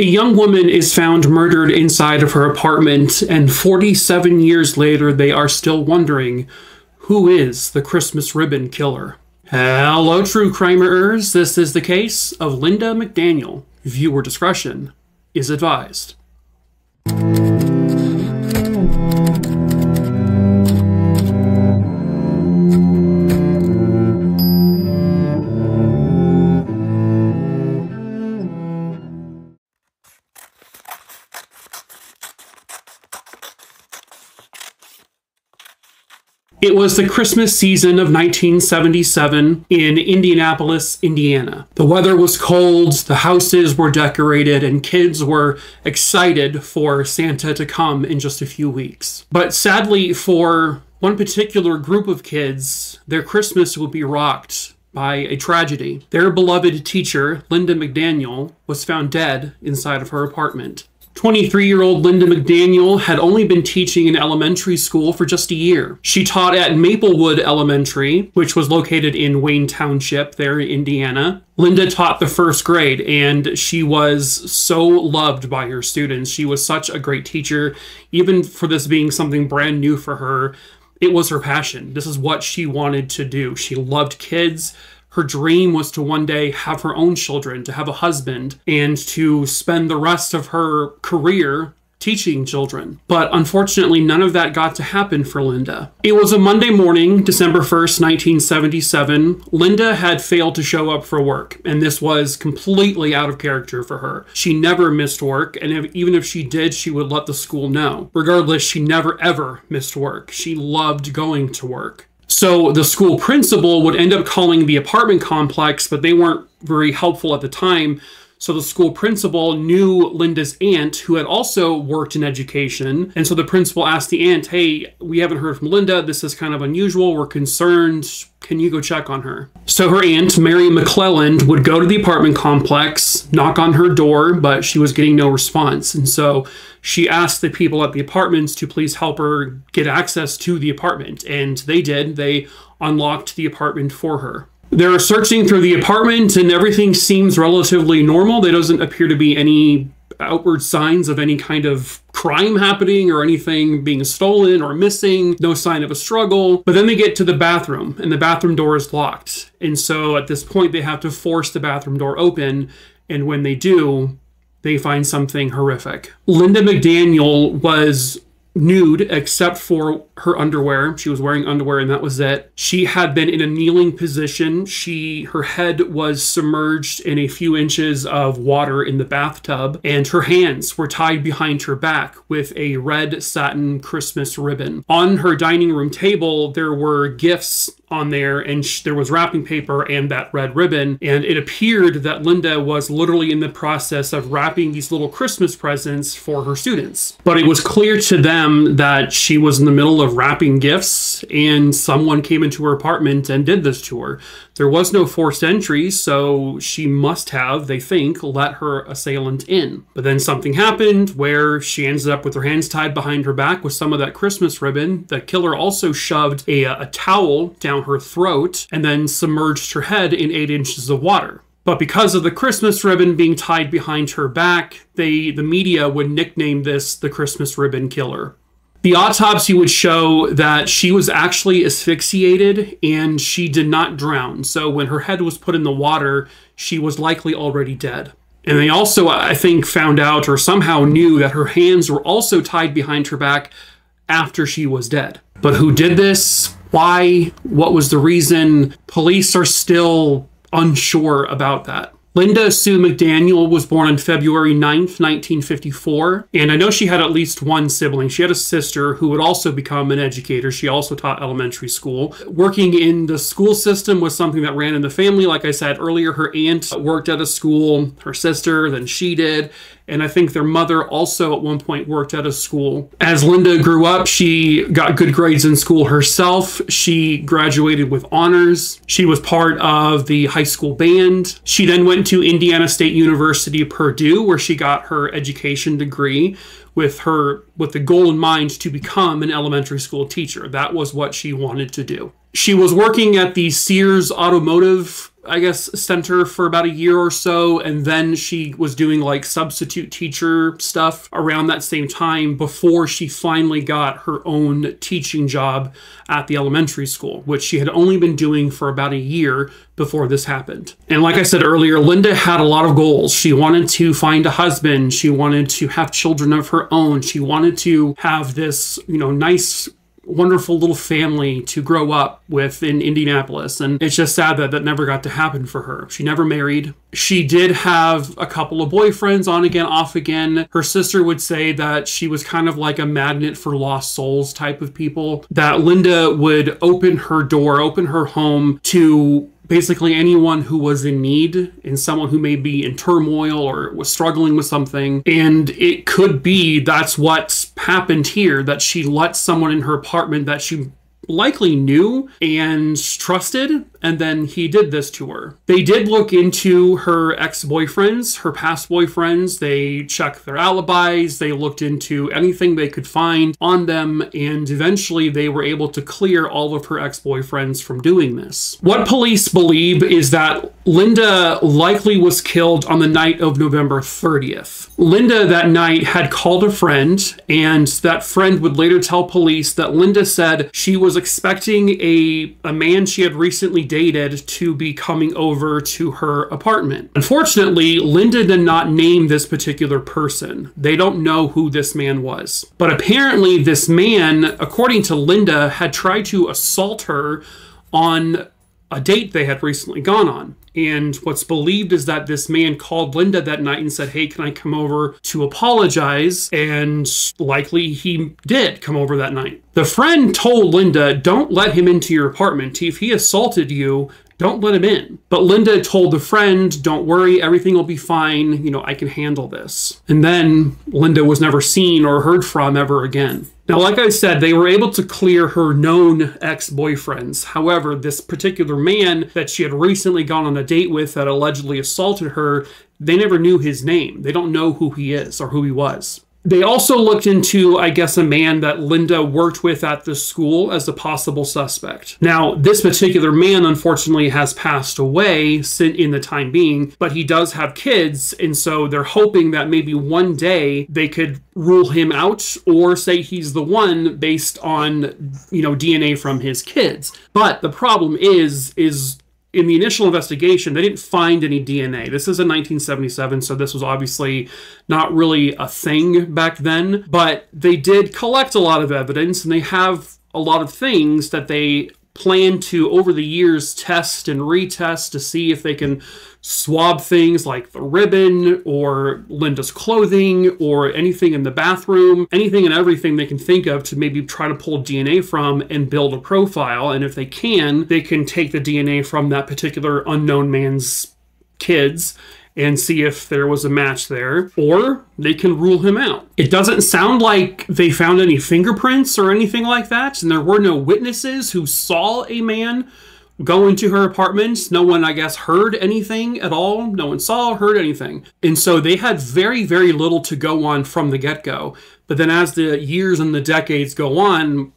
A young woman is found murdered inside of her apartment, and 47 years later, they are still wondering who is the Christmas ribbon killer. Hello, true crimers. This is the case of Lynda McDaniel. Viewer discretion is advised. It was the Christmas season of 1977 in Indianapolis, Indiana. The weather was cold, the houses were decorated, and kids were excited for Santa to come in just a few weeks. But sadly, for one particular group of kids, their Christmas would be rocked by a tragedy. Their beloved teacher, Lynda McDaniel, was found dead inside of her apartment. 23 year old Lynda McDaniel had only been teaching in elementary school for just a year. She taught at Maplewood Elementary, which was located in Wayne Township there in Indiana. Lynda taught the first grade and she was so loved by her students. She was such a great teacher, even for this being something brand new for her. It was her passion. This is what she wanted to do. She loved kids. Her dream was to one day have her own children, to have a husband, and to spend the rest of her career teaching children. But unfortunately, none of that got to happen for Lynda. It was a Monday morning, December 1st, 1977. Lynda had failed to show up for work, and this was completely out of character for her. She never missed work, and if, even if she did, she would let the school know. Regardless, she never ever missed work. She loved going to work. So the school principal would end up calling the apartment complex, but they weren't very helpful at the time. So the school principal knew Lynda's aunt, who had also worked in education. And so the principal asked the aunt, Hey, we haven't heard from Lynda. This is kind of unusual. We're concerned. Can you go check on her? So her aunt, Mary McClelland, would go to the apartment complex, knock on her door, but she was getting no response. And so she asked the people at the apartments to please help her get access to the apartment. And they did. They unlocked the apartment for her. They're searching through the apartment and everything seems relatively normal. There doesn't appear to be any outward signs of any kind of crime happening or anything being stolen or missing, no sign of a struggle. But then they get to the bathroom and the bathroom door is locked. And so at this point, they have to force the bathroom door open. And when they do, they find something horrific. Lynda McDaniel was nude except for her underwear. She was wearing underwear and that was it. She had been in a kneeling position. She her head was submerged in a few inches of water in the bathtub and her hands were tied behind her back with a red satin Christmas ribbon. On her dining room table there were gifts on there and sh- there was wrapping paper and that red ribbon and it appeared that Lynda was literally in the process of wrapping these little Christmas presents for her students. But it was clear to them that she was in the middle of wrapping gifts and someone came into her apartment and did this to her. There was no forced entry, so she must have, they think, let her assailant in. But then something happened where she ended up with her hands tied behind her back with some of that Christmas ribbon. The killer also shoved a, a towel down her throat and then submerged her head in eight inches of water. But because of the Christmas ribbon being tied behind her back, they the media would nickname this the Christmas ribbon killer. The autopsy would show that she was actually asphyxiated and she did not drown. So when her head was put in the water, she was likely already dead. And they also, I think, found out or somehow knew that her hands were also tied behind her back after she was dead. But who did this? Why? What was the reason? Police are still unsure about that. Lynda Sue McDaniel was born on February 9th, 1954, and I know she had at least one sibling. She had a sister who would also become an educator. She also taught elementary school. Working in the school system was something that ran in the family. Like I said earlier, her aunt worked at a school, her sister, then she did, and I think their mother also at one point worked at a school. As Lynda grew up, she got good grades in school herself. She graduated with honors. She was part of the high school band. She then went to Indiana State University, Purdue, where she got her education degree, with her with the goal in mind to become an elementary school teacher. That was what she wanted to do. She was working at the Sears Automotive I guess, center for about a year or so. And then she was doing like substitute teacher stuff around that same time before she finally got her own teaching job at the elementary school, which she had only been doing for about a year before this happened. And like I said earlier, Lynda had a lot of goals. She wanted to find a husband, she wanted to have children of her own, she wanted to have this, you know, nice wonderful little family to grow up with in Indianapolis. And it's just sad that that never got to happen for her. She never married. She did have a couple of boyfriends on again, off again. Her sister would say that she was kind of like a magnet for lost souls type of people, that Lynda would open her door, open her home to basically anyone who was in need and someone who may be in turmoil or was struggling with something. And it could be that's what happened here that she let someone in her apartment that she likely knew and trusted and then he did this to her. They did look into her ex boyfriends, her past boyfriends. They checked their alibis, they looked into anything they could find on them, and eventually they were able to clear all of her ex boyfriends from doing this. What police believe is that Lynda likely was killed on the night of November 30th. Lynda that night had called a friend, and that friend would later tell police that Lynda said she was expecting a, a man she had recently dated to be coming over to her apartment. Unfortunately, Lynda did not name this particular person. They don't know who this man was. But apparently, this man, according to Lynda, had tried to assault her on a date they had recently gone on. And what's believed is that this man called Lynda that night and said, Hey, can I come over to apologize? And likely he did come over that night. The friend told Lynda, Don't let him into your apartment. If he assaulted you, don't let him in. But Lynda told the friend, Don't worry, everything will be fine. You know, I can handle this. And then Lynda was never seen or heard from ever again. Now, like I said, they were able to clear her known ex boyfriends. However, this particular man that she had recently gone on a date with that allegedly assaulted her, they never knew his name. They don't know who he is or who he was. They also looked into, I guess, a man that Lynda worked with at the school as a possible suspect. Now, this particular man, unfortunately, has passed away in the time being, but he does have kids, and so they're hoping that maybe one day they could rule him out or say he's the one based on, you know, DNA from his kids. But the problem is, is in the initial investigation, they didn't find any DNA. This is in 1977, so this was obviously not really a thing back then, but they did collect a lot of evidence and they have a lot of things that they plan to, over the years, test and retest to see if they can swab things like the ribbon or Lynda's clothing or anything in the bathroom, anything and everything they can think of to maybe try to pull DNA from and build a profile. And if they can, they can take the DNA from that particular unknown man's kids and see if there was a match there, or they can rule him out. It doesn't sound like they found any fingerprints or anything like that, and there were no witnesses who saw a man go into her apartment. No one, I guess, heard anything at all. No one saw, or heard anything. And so they had very, very little to go on from the get go. But then as the years and the decades go on,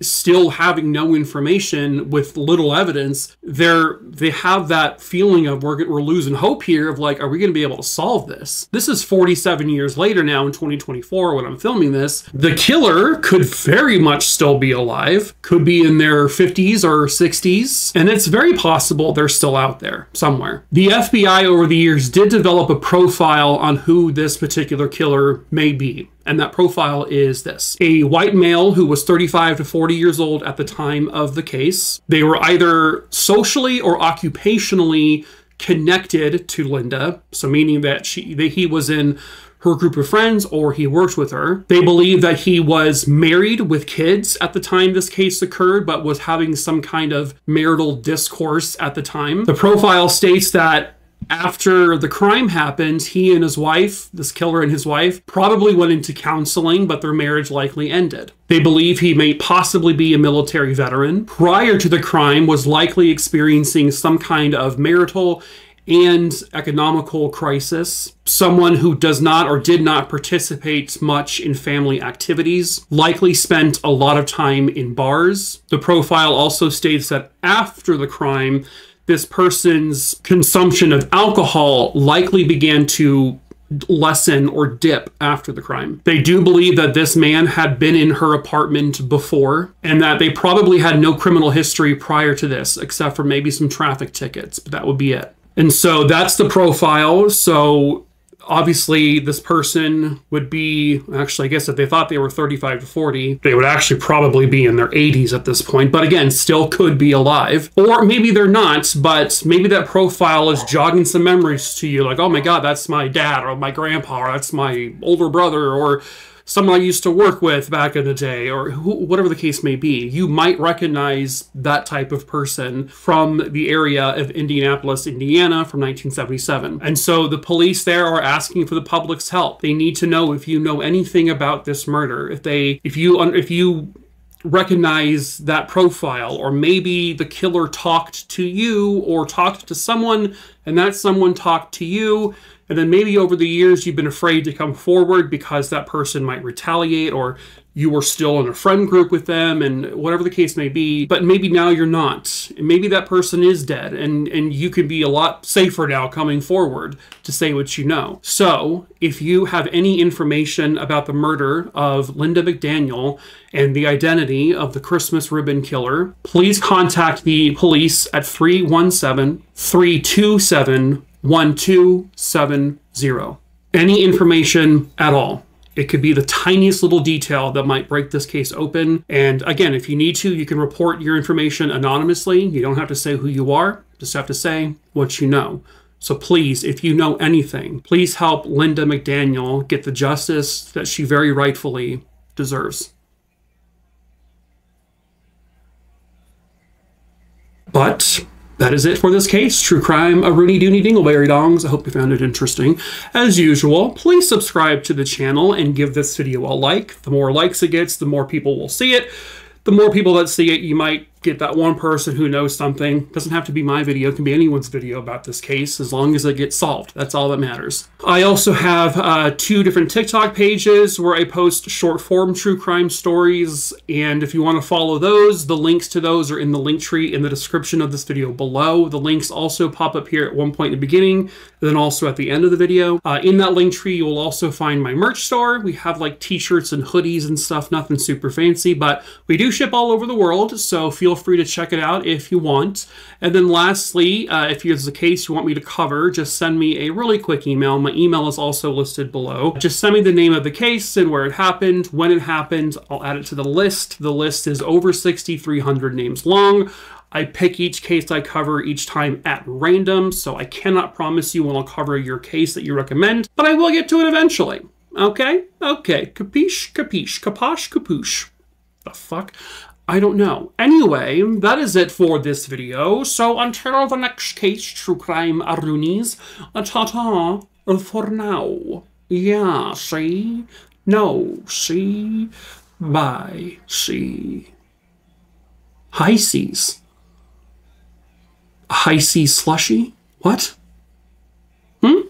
still having no information with little evidence, they're they have that feeling of we're, we're losing hope here of like, are we going to be able to solve this? This is 47 years later now in 2024 when I'm filming this. The killer could very much still be alive, could be in their 50s or 60s, and it's very possible they're still out there somewhere. The FBI over the years did develop a profile on who this particular killer may be. And that profile is this a white male who was 35 to 40 years old at the time of the case. They were either socially or occupationally connected to Lynda, so meaning that she that he was in her group of friends or he worked with her. They believe that he was married with kids at the time this case occurred, but was having some kind of marital discourse at the time. The profile states that after the crime happened, he and his wife, this killer and his wife, probably went into counseling, but their marriage likely ended. They believe he may possibly be a military veteran. Prior to the crime, was likely experiencing some kind of marital and economical crisis. Someone who does not or did not participate much in family activities, likely spent a lot of time in bars. The profile also states that after the crime, this person's consumption of alcohol likely began to lessen or dip after the crime. They do believe that this man had been in her apartment before and that they probably had no criminal history prior to this, except for maybe some traffic tickets, but that would be it. And so that's the profile. So obviously this person would be actually i guess if they thought they were 35 to 40 they would actually probably be in their 80s at this point but again still could be alive. Or maybe they're not but maybe that profile is jogging some memories to you like oh my god that's my dad or my grandpa or that's my older brother or someone I used to work with back in the day, or who, whatever the case may be, you might recognize that type of person from the area of Indianapolis, Indiana from 1977. And so the police there are asking for the public's help. They need to know if you know anything about this murder. If they, if you, if you recognize that profile, or maybe the killer talked to you or talked to someone and that someone talked to you and then maybe over the years you've been afraid to come forward because that person might retaliate or you were still in a friend group with them and whatever the case may be but maybe now you're not. Maybe that person is dead and and you could be a lot safer now coming forward to say what you know. So if you have any information about the murder of lynda mcdaniel and the identity of the christmas ribbon killer please contact the police at 317 327 1270. Any information at all. It could be the tiniest little detail that might break this case open. And again, if you need to, you can report your information anonymously. You don't have to say who you are, just have to say what you know. So please, if you know anything, please help Lynda McDaniel get the justice that she very rightfully deserves. But that is it for this case. True crime, a Rooney Dooney Dingleberry Dongs. I hope you found it interesting. As usual, please subscribe to the channel and give this video a like. The more likes it gets, the more people will see it. The more people that see it, you might get that one person who knows something. Doesn't have to be my video, it can be anyone's video about this case as long as it gets solved. That's all that matters. I also have uh, two different TikTok pages where I post short form true crime stories. And if you want to follow those, the links to those are in the Linktree in the description of this video below. The links also pop up here at one point in the beginning, then also at the end of the video. Uh, in that Linktree, you will also find my merch store. We have like t-shirts and hoodies and stuff, nothing super fancy, but we do ship all over the world. So feel feel free to check it out if you want. And then lastly, uh, if there's a case you want me to cover, just send me a really quick email. My email is also listed below. Just send me the name of the case and where it happened, when it happened. I'll add it to the list. The list is over 6,300 names long. I pick each case I cover each time at random, so I cannot promise you when I'll cover your case that you recommend, but I will get to it eventually. Okay? Okay. Capiche? Capiche? Caposh? Capuche? The fuck? I don't know. Anyway, that is it for this video. So until the next case, True Crime Arunis, ta-ta for now. Yeah, see? No, see? Bye, see? Seas high C slushy? What? Hmm?